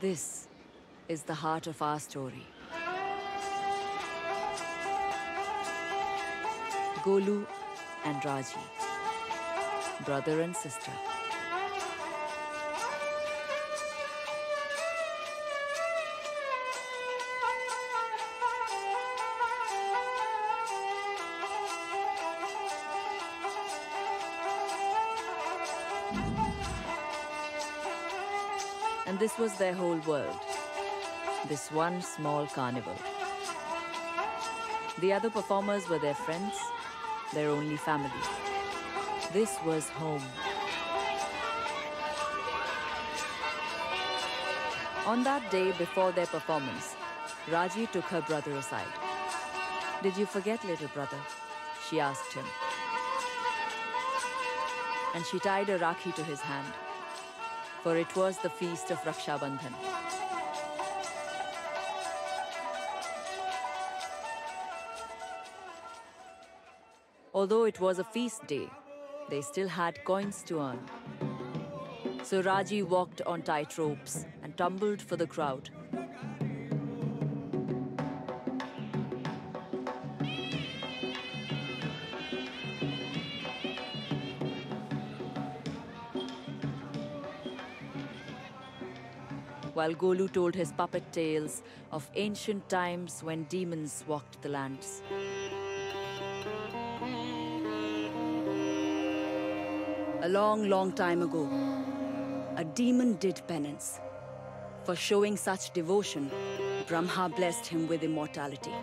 This is the heart of our story. Golu and Raji, brother and sister. This was their whole world. This one small carnival. The other performers were their friends, their only family. This was home. On that day before their performance, Raji took her brother aside. Did you forget, little brother? She asked him. And she tied a rakhi to his hand, for it was the feast of Raksha Bandhan. Although it was a feast day, they still had coins to earn. So Raji walked on tight ropes and tumbled for the crowd. While Golu told his puppet tales of ancient times when demons walked the lands. A long, long time ago, a demon did penance. For showing such devotion, Brahma blessed him with immortality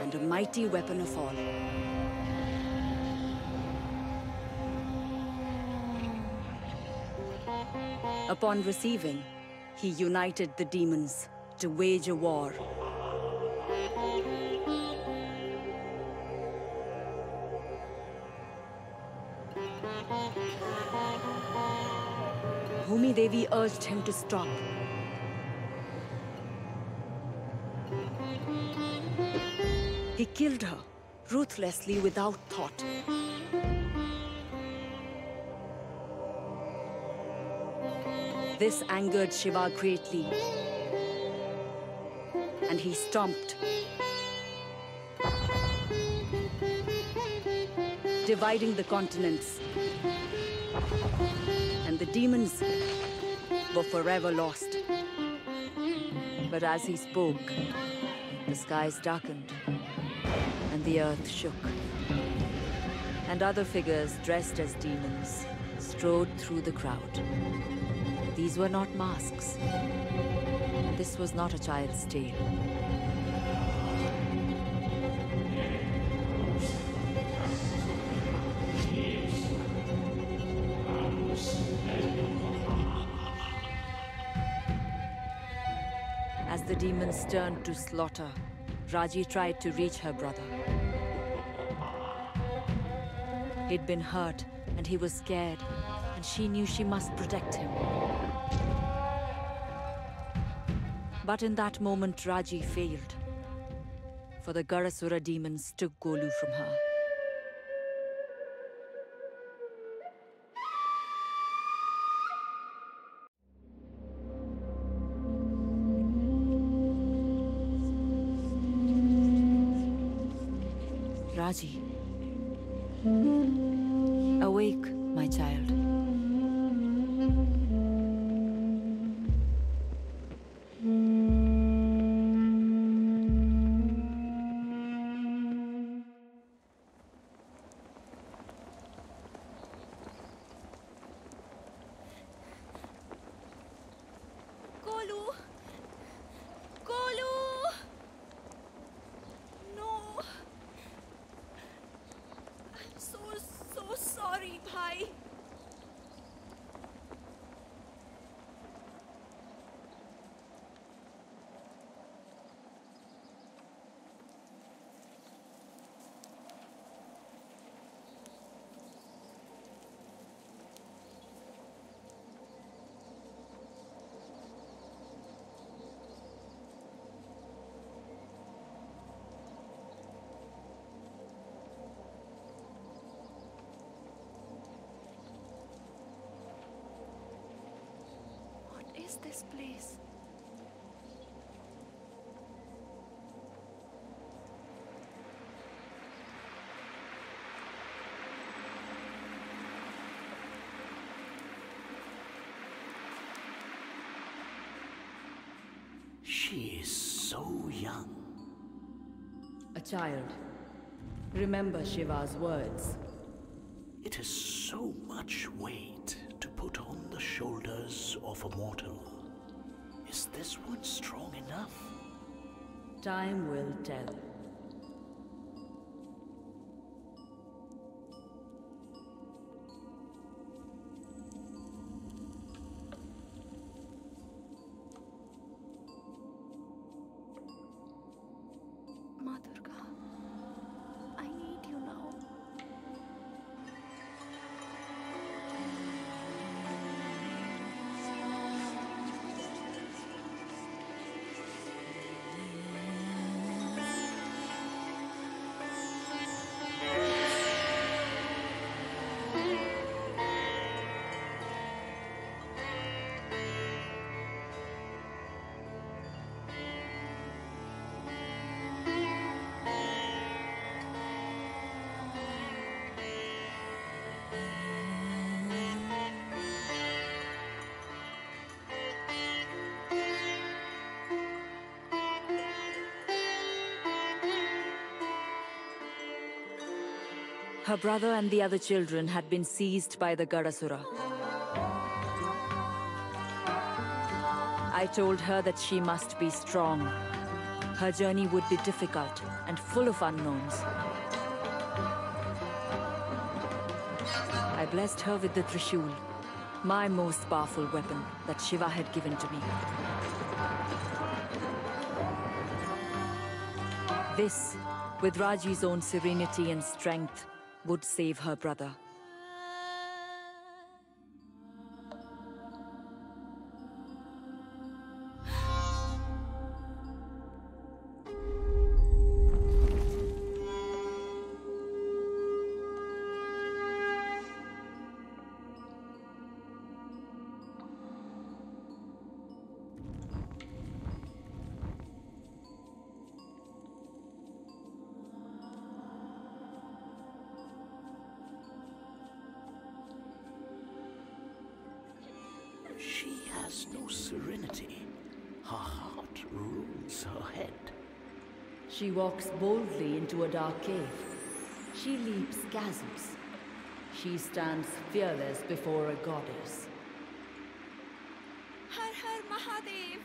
and a mighty weapon of all. Upon receiving, he united the demons to wage a war. Bhumi Devi urged him to stop. He killed her, ruthlessly without thought. This angered Shiva greatly, and he stomped, dividing the continents. And the demons were forever lost. But as he spoke, the skies darkened, and the earth shook. And other figures dressed as demons strode through the crowd. These were not masks. This was not a child's tale. As the demons turned to slaughter, Raji tried to reach her brother. He'd been hurt and he was scared, and she knew she must protect him. But in that moment, Raji failed, for the Garasura demons took Golu from her. Raji. Awake, my child. Yes, please. She is so young. A child. Remember Shiva's words. It is so much weight to put on the shoulders of a mortal. Is this one strong enough? Time will tell. Her brother and the other children had been seized by the Garasura. I told her that she must be strong. Her journey would be difficult and full of unknowns. I blessed her with the Trishul, my most powerful weapon that Shiva had given to me. This, with Raji's own serenity and strength, would save her brother. She has no serenity. Her heart rules her head. She walks boldly into a dark cave. She leaps chasms. She stands fearless before a goddess. Har Har Mahadev!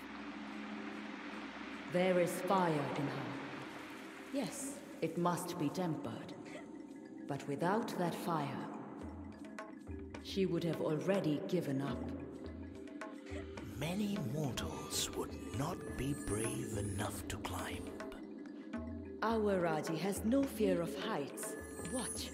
There is fire in her. Yes, it must be tempered. But without that fire, she would have already given up. Many mortals would not be brave enough to climb. Our Raji has no fear of heights. Watch.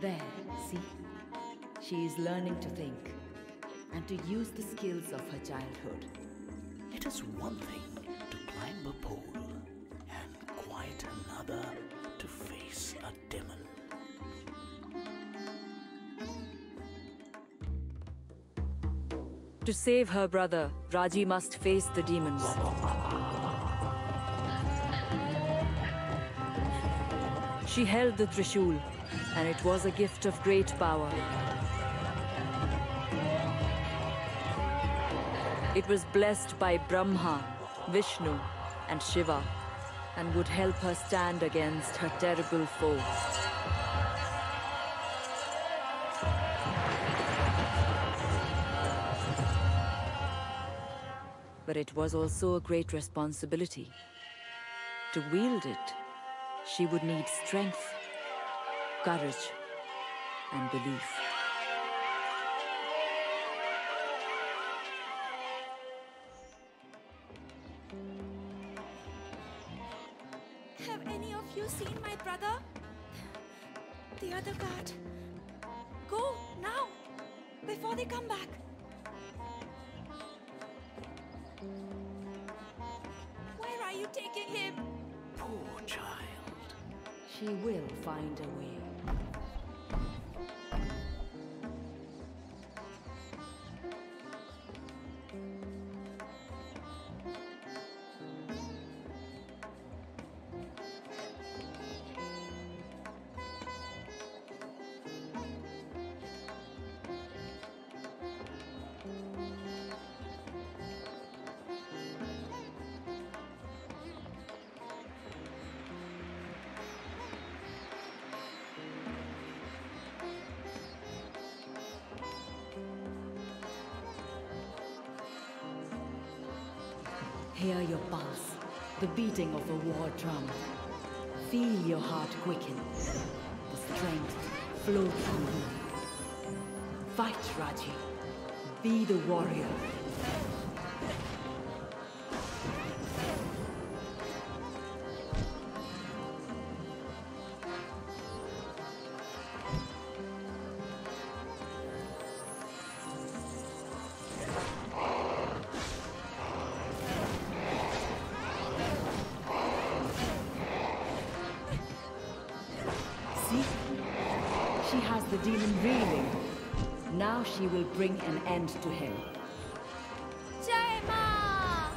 There, see? She is learning to think and to use the skills of her childhood. It is one thing to climb a pole, and quite another to face a demon. To save her brother, Raji must face the demons. She held the Trishul, and it was a gift of great power. It was blessed by Brahma, Vishnu, and Shiva, and would help her stand against her terrible foe. But it was also a great responsibility. To wield it, she would need strength, courage, and belief. Have any of you seen my brother? The other guard. Go now, before they come back. Where are you taking him? Poor child. She will find a way. Hear your pulse, the beating of a war drum. Feel your heart quicken, the strength flow through you. Fight, Raji. Be the warrior. The demon reeling. Now she will bring an end to him. Jai Ma!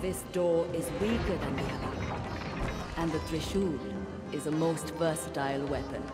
This door is weaker than the other. And the Trishul is a most versatile weapon.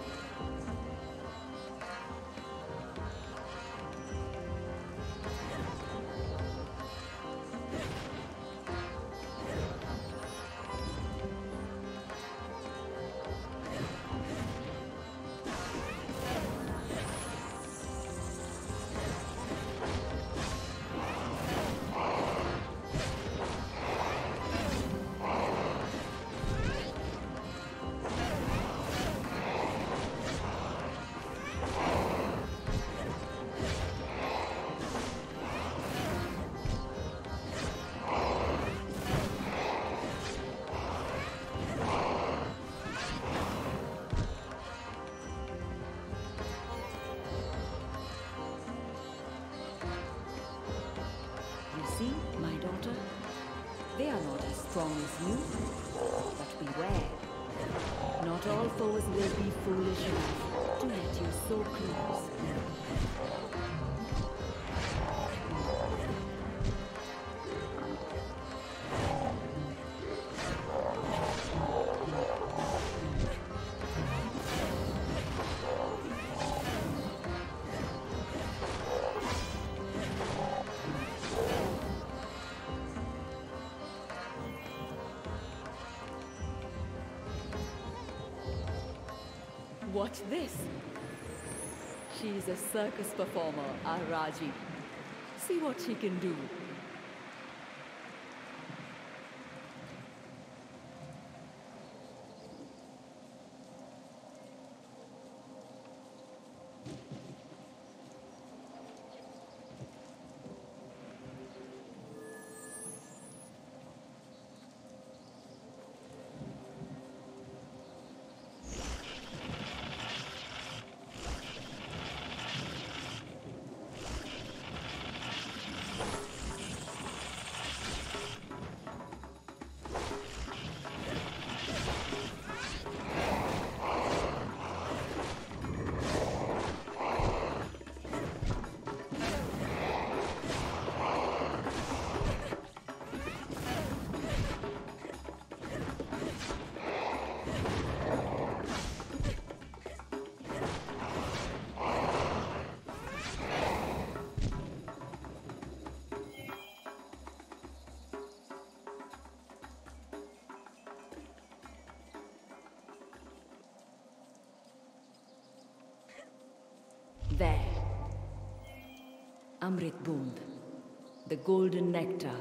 Foes will be foolish enough to let you so close. Watch this. She's a circus performer, Araji. See what she can do. Amrit Bund. The golden nectar.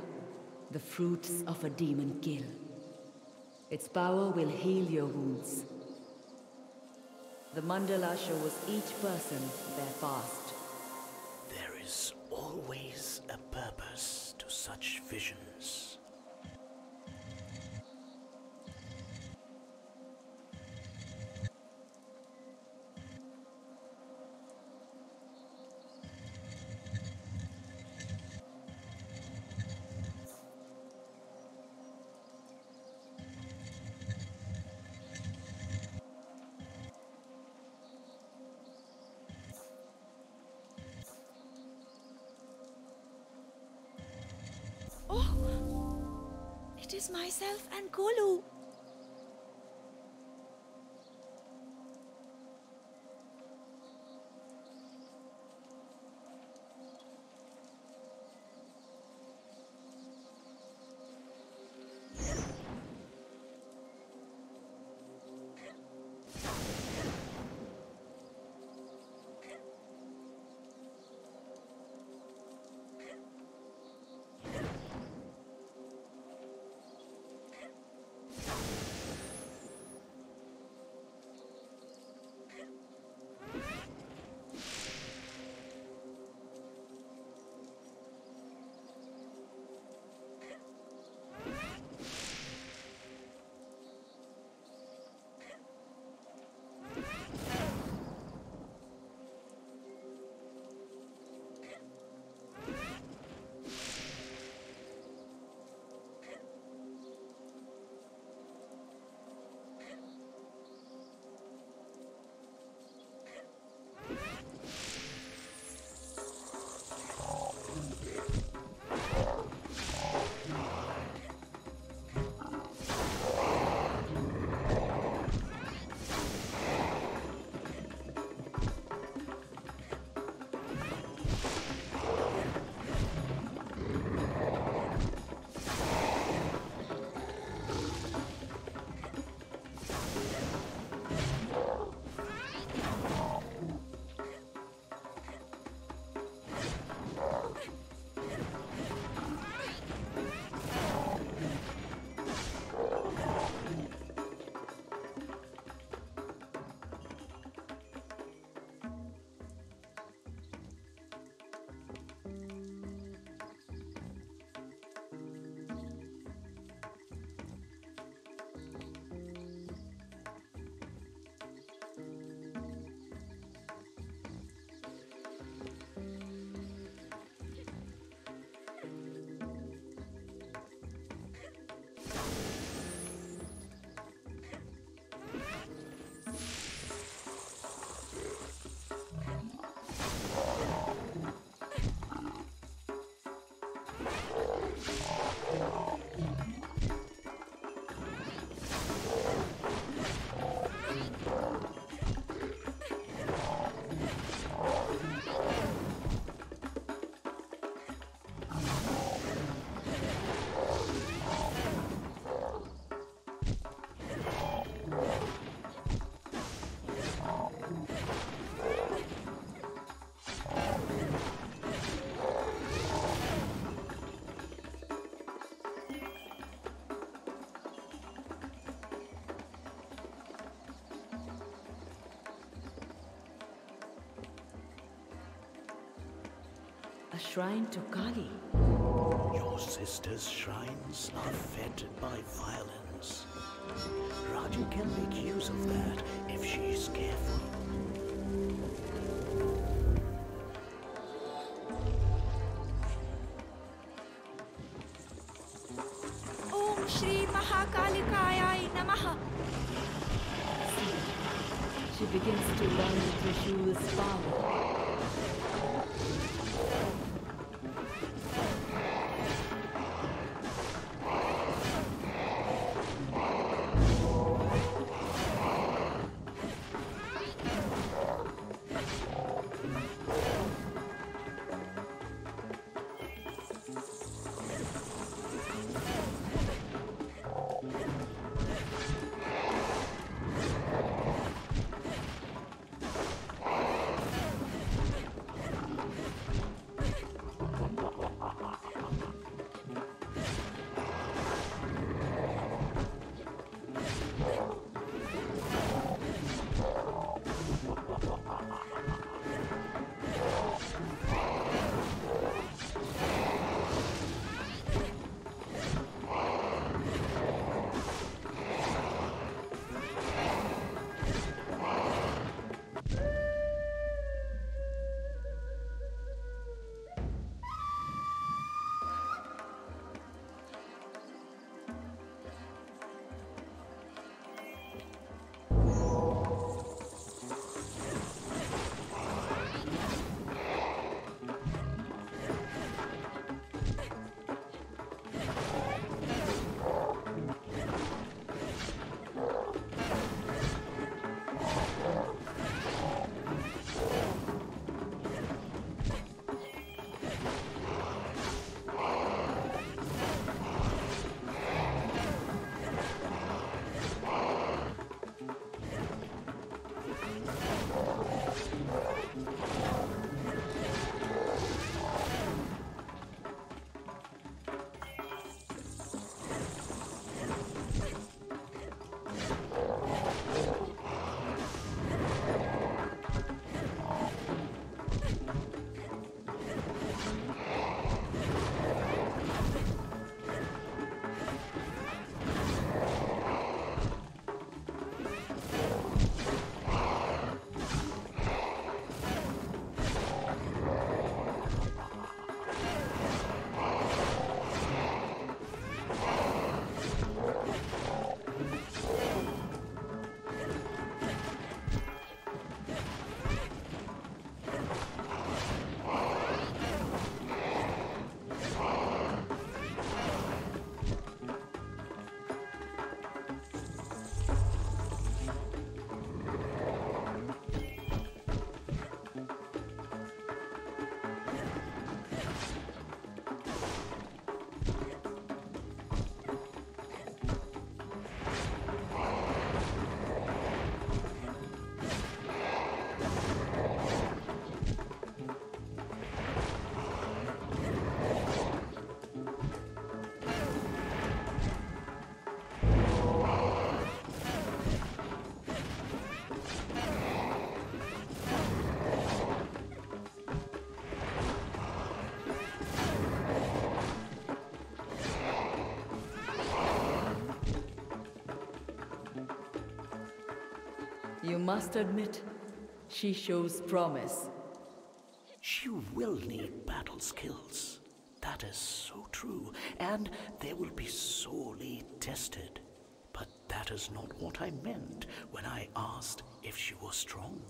The fruits of a demon kill. Its power will heal your wounds. The mandala shows each person their past. There is always a purpose to such visions. Myself and Golu. Shrine to Kali. Your sister's shrines are fed by violence. Raji can make use of that if she's careful. Om Shri Mahakalikayai Namaha. She begins to learn the Trishul's power. Must admit, she shows promise. She will need battle skills. That is so true, and they will be sorely tested. But that is not what I meant when I asked if she was strong.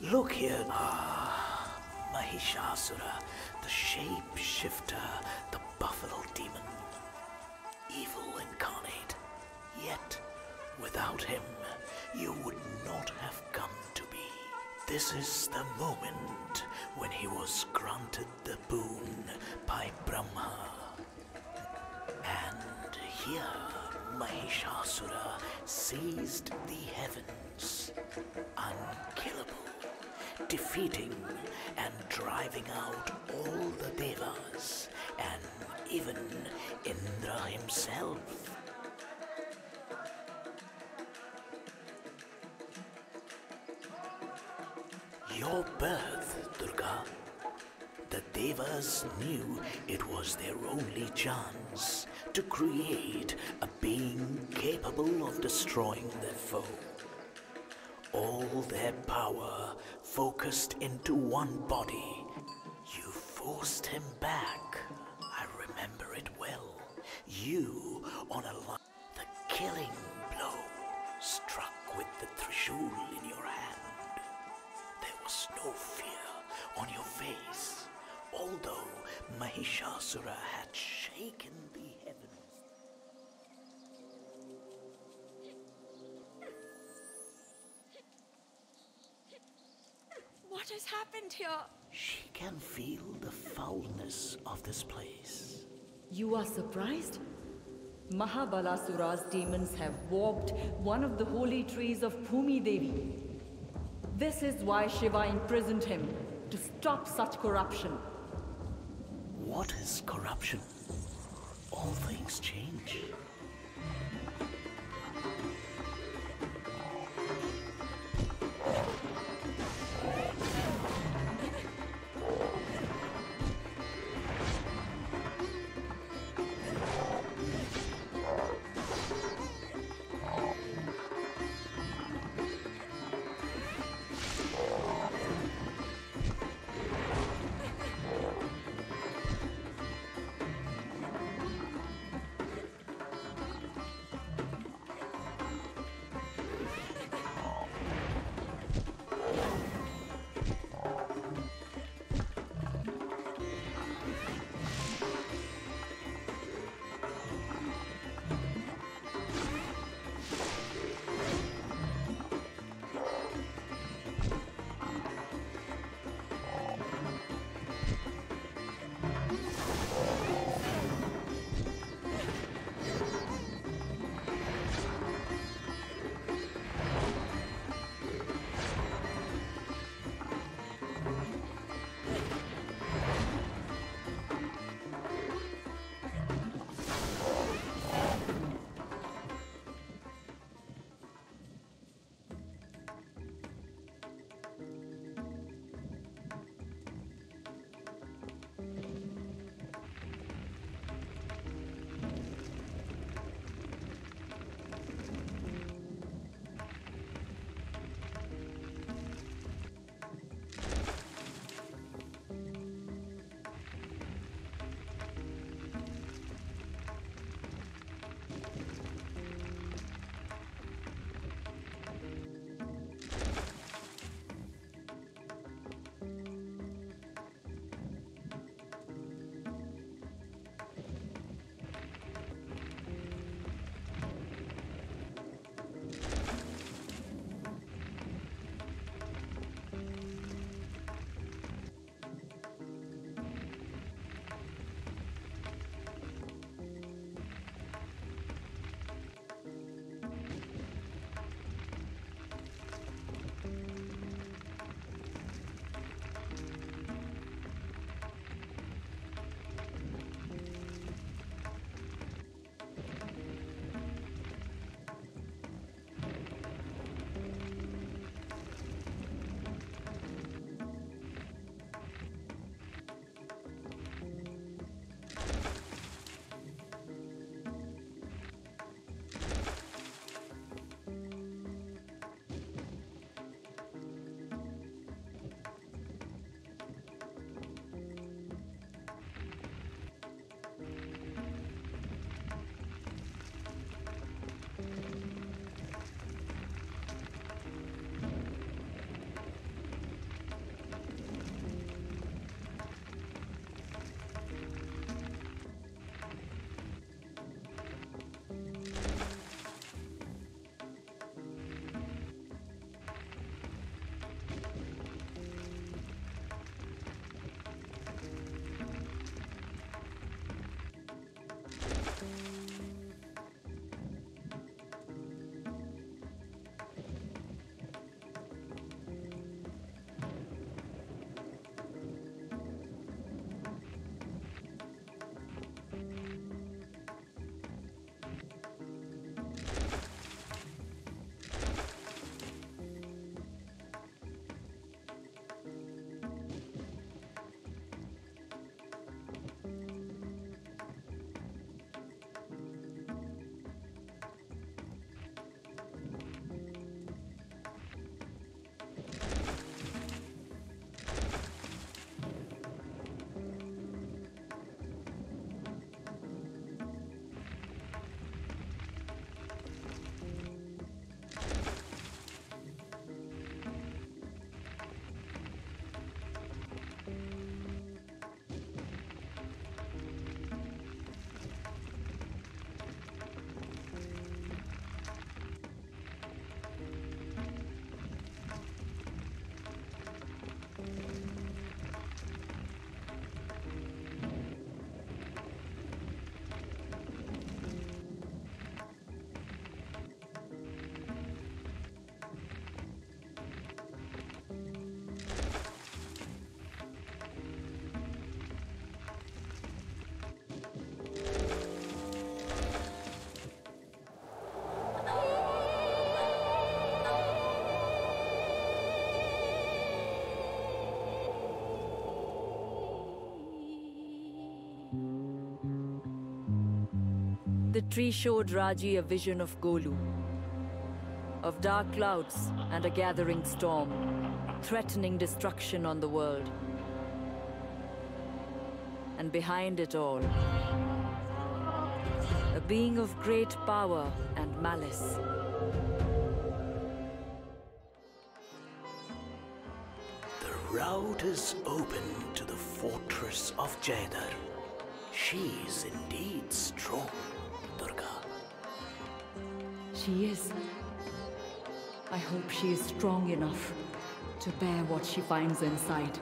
Look here. Ah, Mahishasura, the shape-shifter, the buffalo demon. Evil incarnate. Yet, without him, you would not have come to be. This is the moment when he was granted the boon by Brahma. And here, Mahishasura seized the heavens, unkillable, defeating and driving out all the devas, and even Indra himself. Your birth, Durga. The Devas knew it was their only chance to create a being capable of destroying their foe. All their power focused into one body. You forced him back. I remember it well. You on a line. The killing blow struck with the Trishul Mahishasura had shaken the heavens. What has happened here? She can feel the foulness of this place. You are surprised? Mahabalasura's demons have warped one of the holy trees of Bhumi Devi. This is why Shiva imprisoned him, to stop such corruption. What is corruption? All things change. The tree showed Raji a vision of Golu, of dark clouds and a gathering storm, threatening destruction on the world. And behind it all, a being of great power and malice. The route is open to the fortress of Jaidar. She is indeed strong. She is. I hope she is strong enough to bear what she finds inside.